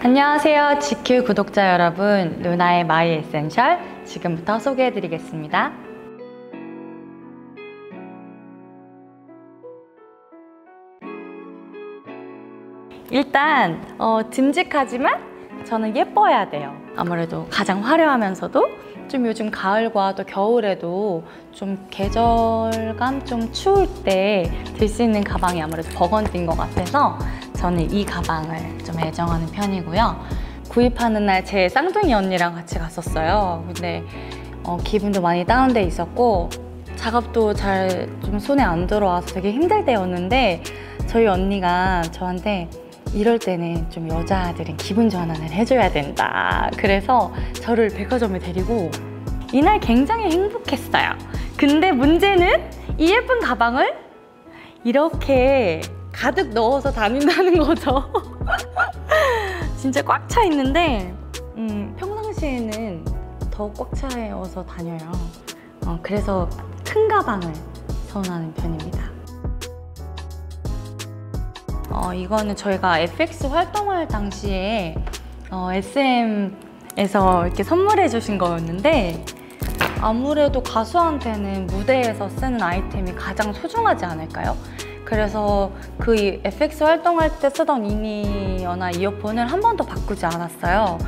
안녕하세요. GQ 구독자 여러분. 루나의 my essential 지금부터 소개해 드리겠습니다. 일단 어, 듬직하지만 저는 예뻐야 돼요. 아무래도 가장 화려하면서도 좀 요즘 가을과 또 겨울에도 좀 계절감 좀 추울 때 들 수 있는 가방이 아무래도 burgundy인 것 같아서 저는 이 가방을 좀 애정하는 편이고요. 구입하는 날 제 쌍둥이 언니랑 같이 갔었어요. 근데 어, 기분도 많이 다운돼 있었고 작업도 잘 좀 손에 안 들어와서 되게 힘들 때였는데 저희 언니가 저한테 이럴 때는 좀 여자들은 기분 전환을 해줘야 된다. 그래서 저를 백화점에 데리고 이날 굉장히 행복했어요. 근데 문제는 이 예쁜 가방을 이렇게 가득 넣어서 다닌다는 거죠. 진짜 꽉 차 있는데 음, 평상시에는 더 꽉 차여서 다녀요. 어, 그래서 큰 가방을 선호하는 편입니다. 어, 이거는 저희가 FX 활동할 당시에 어, SM에서 이렇게 선물해 주신 거였는데 아무래도 가수한테는 무대에서 쓰는 아이템이 가장 소중하지 않을까요? 그래서 그 FX 활동할 때 쓰던 이니어나 이어폰을 한 번도 바꾸지 않았어요.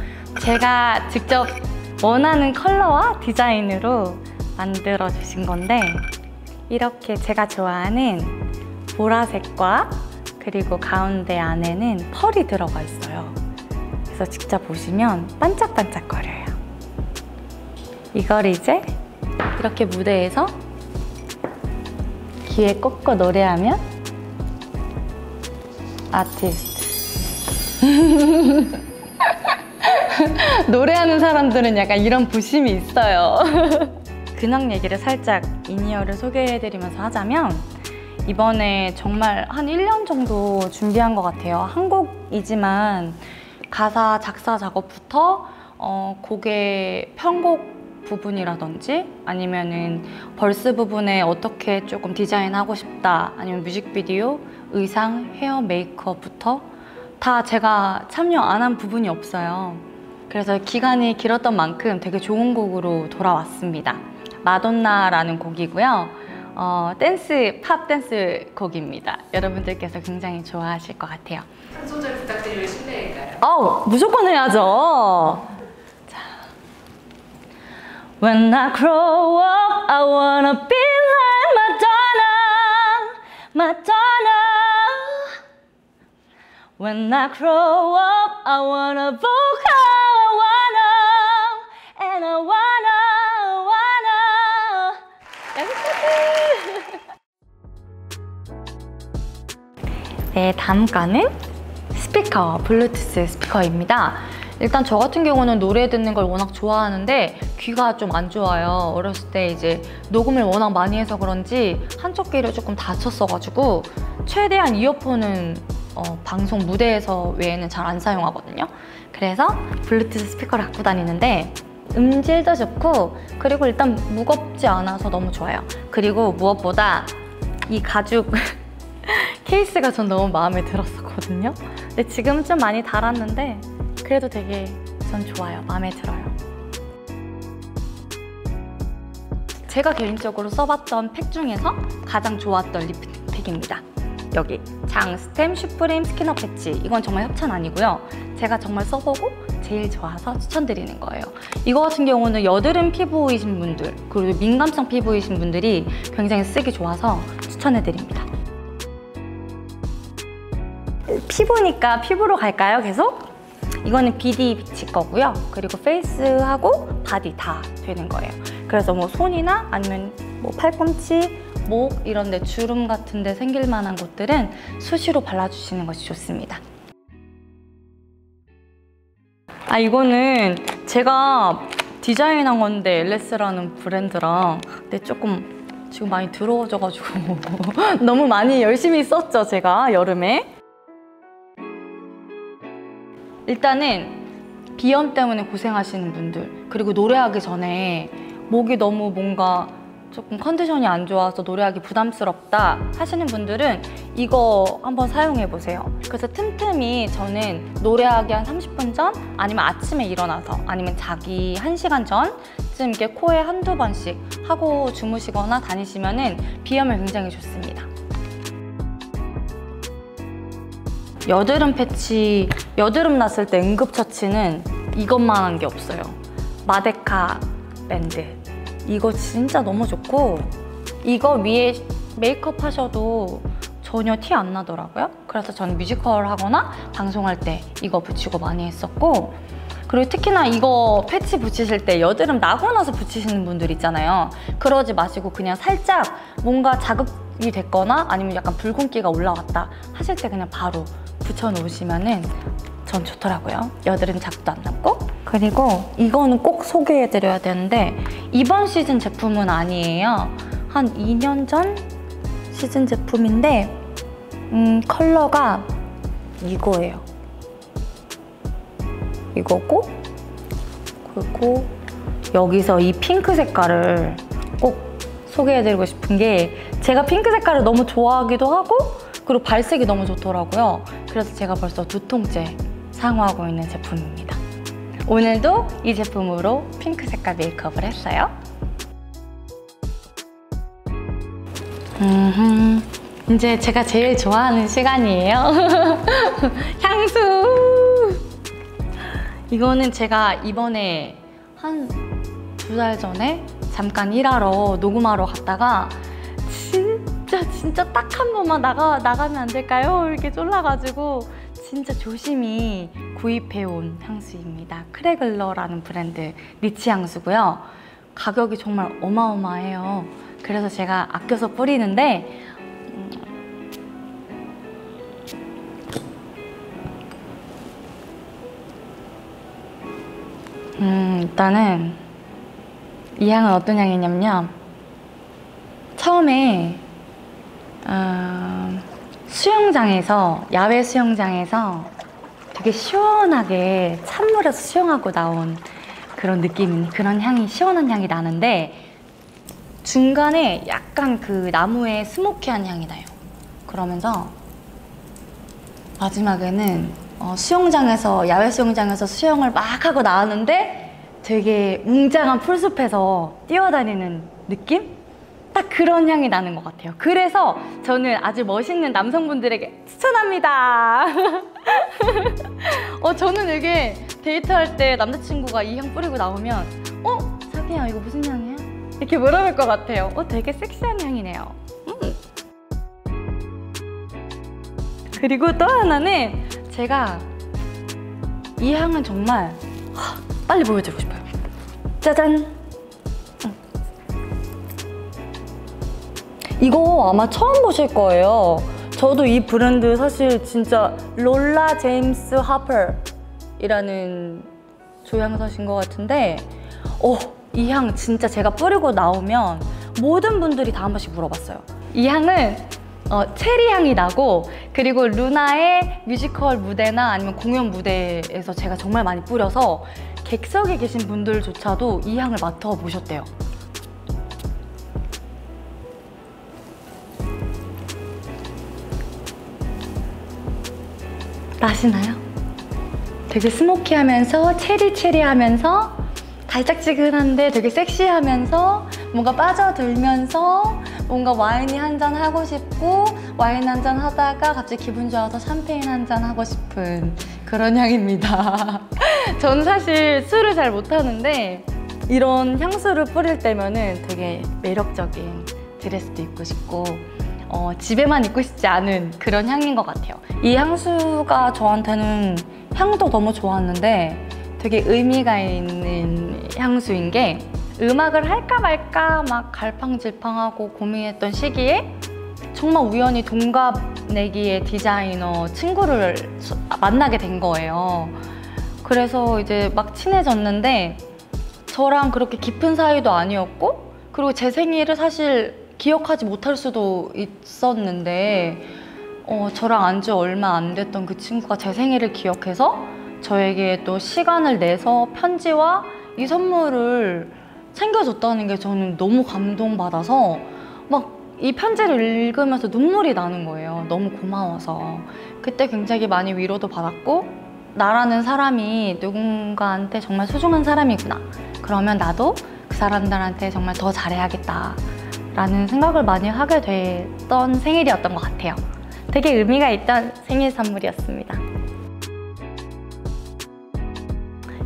제가 직접 원하는 컬러와 디자인으로 만들어 주신 건데 이렇게 제가 좋아하는 보라색과 그리고 가운데 안에는 펄이 들어가 있어요. 그래서 직접 보시면 반짝반짝거려요. 이걸 이제 이렇게 무대에서 귀에 꽂고 노래하면 아티스트. 노래하는 사람들은 약간 이런 부심이 있어요. 근황 얘기를 살짝 이니어를 소개해드리면서 하자면 이번에 정말 한 1년 정도 준비한 것 같아요. 한 곡이지만 가사 작사 작업부터 어, 곡의 편곡 부분이라든지 아니면은 verse 부분에 어떻게 조금 디자인하고 싶다 아니면 뮤직비디오, 의상, 헤어 메이크업부터 다 제가 참여 안 한 부분이 없어요. 그래서 기간이 길었던 만큼 되게 좋은 곡으로 돌아왔습니다. 마돈나라는 곡이고요. 어, 댄스, 팝 댄스 곡입니다. 여러분들께서 굉장히 좋아하실 것 같아요. 한 소절 부탁드리면 실례일까요? 어, 무조건 해야죠. 자. When I grow up, I wanna be like Madonna, Madonna. When I grow up, I wanna vocal, I wanna, and I wanna, wanna. 네, 다음 거는 스피커, 블루투스 스피커입니다. 일단 저 같은 경우는 노래 듣는 걸 워낙 좋아하는데 귀가 좀 안 좋아요. 어렸을 때 이제 녹음을 워낙 많이 해서 그런지 한쪽 귀를 조금 다쳤어가지고 최대한 이어폰은 어, 방송 무대에서 외에는 잘 안 사용하거든요. 그래서 블루투스 스피커를 갖고 다니는데 음질도 좋고 그리고 일단 무겁지 않아서 너무 좋아요. 그리고 무엇보다 이 가죽 케이스가 전 너무 마음에 들었었거든요. 근데 지금은 좀 많이 닳았는데 그래도 되게 전 좋아요. 마음에 들어요. 제가 개인적으로 써봤던 팩 중에서 가장 좋았던 lip팩입니다. 여기 장 stem supreme 스키너 patch 이건 정말 협찬 아니고요. 제가 정말 써보고 제일 좋아서 추천드리는 거예요. 이거 같은 경우는 여드름 피부이신 분들 그리고 민감성 피부이신 분들이 굉장히 쓰기 좋아서 추천해드립니다. 피부니까 피부로 갈까요? 계속? 이거는 BD 비치 거고요. 그리고 face하고 body 다 되는 거예요. 그래서 뭐 손이나 아니면 뭐 팔꿈치, 목 이런 데 주름 같은 데 생길 만한 곳들은 수시로 발라주시는 것이 좋습니다. 아 이거는 제가 디자인한 건데 LS라는 브랜드랑 근데 조금 지금 많이 더러워져가지고 너무 많이 열심히 썼죠 제가 여름에 일단은 비염 때문에 고생하시는 분들 그리고 노래하기 전에 목이 너무 뭔가 조금 컨디션이 안 좋아서 노래하기 부담스럽다 하시는 분들은 이거 한번 사용해 보세요. 그래서 틈틈이 저는 노래하기 한 30분 전 아니면 아침에 일어나서 아니면 자기 1시간 전쯤 이렇게 코에 한두 번씩 하고 주무시거나 다니시면 은 비염에 굉장히 좋습니다. 여드름 패치, 여드름 났을 때 응급처치는 이것만 한 게 없어요. 마데카 밴드. 이거 진짜 너무 좋고, 이거 위에 메이크업 하셔도 전혀 티 안 나더라고요. 그래서 저는 뮤지컬 하거나 방송할 때 이거 붙이고 많이 했었고, 그리고 특히나 이거 패치 붙이실 때 여드름 나고 나서 붙이시는 분들 있잖아요. 그러지 마시고 그냥 살짝 뭔가 자극이 됐거나 아니면 약간 붉은기가 올라왔다 하실 때 그냥 바로 붙여 놓으시면 은 전 좋더라고요. 여드름 자국도 안 남고. 그리고 이거는 꼭 소개해 드려야 되는데 이번 시즌 제품은 아니에요. 한 2년 전 시즌 제품인데 음, 컬러가 이거예요. 이거고 그리고 여기서 이 핑크 색깔을 꼭 소개해드리고 싶은 게 제가 핑크 색깔을 너무 좋아하기도 하고 그리고 발색이 너무 좋더라고요. 그래서 제가 벌써 두 통째 사용하고 있는 제품입니다. 오늘도 이 제품으로 핑크 색깔 메이크업을 했어요. 음흠. 이제 제가 제일 좋아하는 시간이에요. 향수! 이거는 제가 이번에 한 두 달 전에 잠깐 일하러 녹음하러 갔다가 진짜 진짜 딱 한 번만 나가 나가면 안 될까요? 이렇게 쫄라가지고 진짜 조심히 구입해온 향수입니다. 크레글러라는 브랜드 리치 향수고요. 가격이 정말 어마어마해요. 그래서 제가 아껴서 뿌리는데 음, 일단은 이 향은 어떤 향이냐면요. 처음에 어, 수영장에서 야외 수영장에서 되게 시원하게 찬물에서 수영하고 나온 그런 느낌, 그런 향이 시원한 향이 나는데 중간에 약간 그 나무의 스모키한 향이 나요. 그러면서 마지막에는 어, 수영장에서 야외 수영장에서 수영을 막 하고 나왔는데 되게 웅장한 풀숲에서 뛰어다니는 느낌? 딱 그런 향이 나는 것 같아요. 그래서 저는 아주 멋있는 남성분들에게 추천합니다. 어, 저는 이게 데이트할 때 남자친구가 이 향 뿌리고 나오면 어? 자기야 이거 무슨 향이야? 이렇게 물어볼 것 같아요. 어, 되게 섹시한 향이네요. 음. 그리고 또 하나는 제가 이 향은 정말 하, 빨리 보여드리고 싶어요. 짜잔! 음. 이거 아마 처음 보실 거예요. 저도 이 브랜드 사실 진짜 롤라 제임스 하퍼이라는 조향사신 것 같은데, 어, 이 향 진짜 제가 뿌리고 나오면 모든 분들이 다 한 번씩 물어봤어요. 이 향은 어, 체리 향이 나고 그리고 루나의 뮤지컬 무대나 아니면 공연 무대에서 제가 정말 많이 뿌려서 객석에 계신 분들조차도 이 향을 맡아보셨대요. 나시나요? 되게 스모키하면서 체리체리하면서 달짝지근한데 되게 섹시하면서 뭔가 빠져들면서 뭔가 와인이 한 잔 하고 싶고 와인 한 잔 하다가 갑자기 기분 좋아서 샴페인 한 잔 하고 싶은 그런 향입니다. 저는 사실 술을 잘 못하는데 이런 향수를 뿌릴 때면 은 되게 매력적인 드레스도 입고 싶고 어, 집에만 있고 싶지 않은 그런 향인 것 같아요. 이 향수가 저한테는 향도 너무 좋았는데 되게 의미가 있는 향수인 게 음악을 할까 말까 막 갈팡질팡하고 고민했던 시기에 정말 우연히 동갑내기의 디자이너 친구를 수- 만나게 된 거예요. 그래서 이제 막 친해졌는데 저랑 그렇게 깊은 사이도 아니었고 그리고 제 생일을 사실 기억하지 못할 수도 있었는데 어, 저랑 안 지 얼마 안 됐던 그 친구가 제 생일을 기억해서 저에게 또 시간을 내서 편지와 이 선물을 챙겨줬다는 게 저는 너무 감동받아서 막 이 편지를 읽으면서 눈물이 나는 거예요. 너무 고마워서. 그때 굉장히 많이 위로도 받았고, 나라는 사람이 누군가한테 정말 소중한 사람이구나. 그러면 나도 그 사람들한테 정말 더 잘해야겠다. 라는 생각을 많이 하게 됐던 생일이었던 것 같아요. 되게 의미가 있던 생일 선물이었습니다.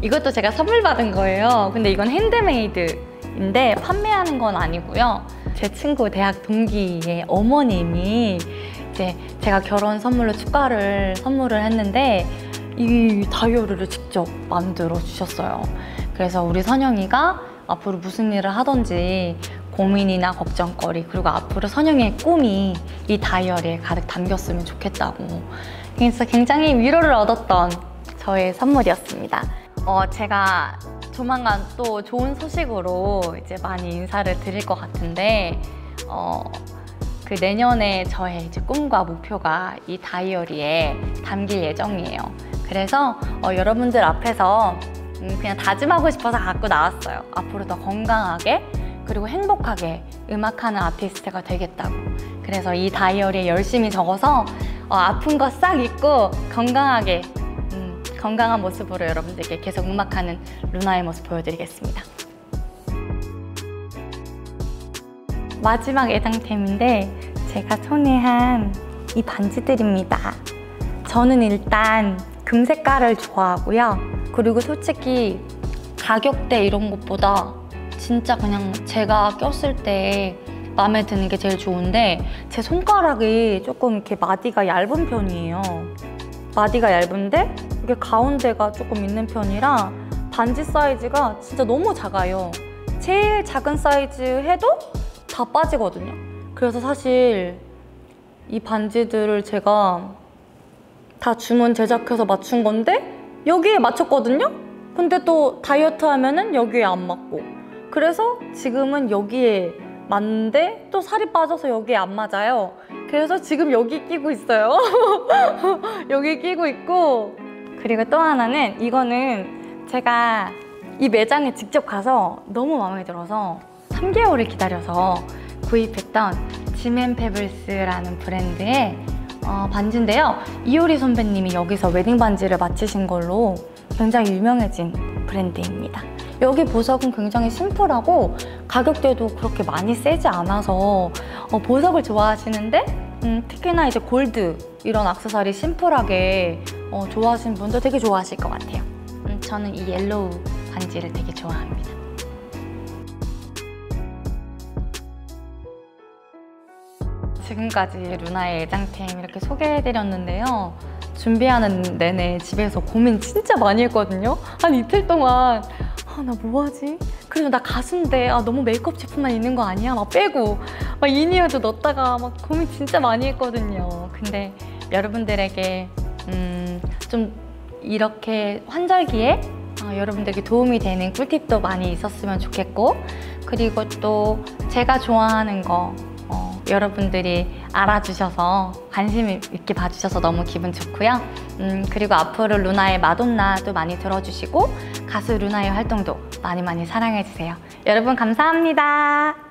이것도 제가 선물 받은 거예요. 근데 이건 핸드메이드인데 판매하는 건 아니고요. 제 친구 대학 동기의 어머님이 이제 제가 결혼 선물로 축가를 선물을 했는데 이 다이어리를 직접 만들어 주셨어요. 그래서 우리 선영이가 앞으로 무슨 일을 하든지 고민이나 걱정거리 그리고 앞으로 선영이의 꿈이 이 다이어리에 가득 담겼으면 좋겠다고 그래서 굉장히 위로를 얻었던 저의 선물이었습니다. 어, 제가 조만간 또 좋은 소식으로 이제 많이 인사를 드릴 것 같은데 어, 그 내년에 저의 이제 꿈과 목표가 이 다이어리에 담길 예정이에요. 그래서 어, 여러분들 앞에서 음, 그냥 다짐하고 싶어서 갖고 나왔어요. 앞으로 더 건강하게 그리고 행복하게 음악하는 아티스트가 되겠다고. 그래서 이 다이어리에 열심히 적어서 어, 아픈 거 싹 잊고 건강하게 음, 건강한 모습으로 여러분들께 계속 음악하는 루나의 모습 보여드리겠습니다. 마지막 애장템인데 제가 손에 한 이 반지들입니다. 저는 일단 금 색깔을 좋아하고요. 그리고 솔직히 가격대 이런 것보다 진짜 그냥 제가 꼈을 때 마음에 드는 게 제일 좋은데 제 손가락이 조금 이렇게 마디가 얇은 편이에요. 마디가 얇은데 이게 가운데가 조금 있는 편이라 반지 사이즈가 진짜 너무 작아요. 제일 작은 사이즈 해도 다 빠지거든요. 그래서 사실 이 반지들을 제가 다 주문 제작해서 맞춘 건데 여기에 맞췄거든요? 근데 또 다이어트 하면은 여기에 안 맞고 그래서 지금은 여기에 맞는데 또 살이 빠져서 여기에 안 맞아요. 그래서 지금 여기 끼고 있어요. 여기 끼고 있고 그리고 또 하나는 이거는 제가 이 매장에 직접 가서 너무 마음에 들어서 3개월을 기다려서 구입했던 지맨페블스라는 브랜드의 어, 반지인데요. 이효리 선배님이 여기서 웨딩 반지를 맞추신 걸로 굉장히 유명해진 브랜드입니다. 여기 보석은 굉장히 심플하고 가격대도 그렇게 많이 세지 않아서 어, 보석을 좋아하시는데 음, 특히나 이제 골드 이런 액세서리 심플하게 어, 좋아하시는 분들 되게 좋아하실 것 같아요. 음, 저는 이 yellow 반지를 되게 좋아합니다. 지금까지 루나의 애장템 이렇게 소개해드렸는데요. 준비하는 내내 집에서 고민 진짜 많이 했거든요. 한 이틀 동안 아, 나 뭐하지? 그래도 나 가수인데 아, 너무 메이크업 제품만 있는 거 아니야? 막 빼고 막 in-ear도 넣었다가 막 고민 진짜 많이 했거든요. 근데 여러분들에게 음, 좀 이렇게 환절기에 어, 여러분들에게 도움이 되는 꿀팁도 많이 있었으면 좋겠고 그리고 또 제가 좋아하는 거 어, 여러분들이 알아주셔서 관심 있게 봐주셔서 너무 기분 좋고요. 음, 그리고 앞으로 루나의 마돈나도 많이 들어주시고 가수 루나의 활동도 많이 많이 사랑해주세요. 여러분 감사합니다.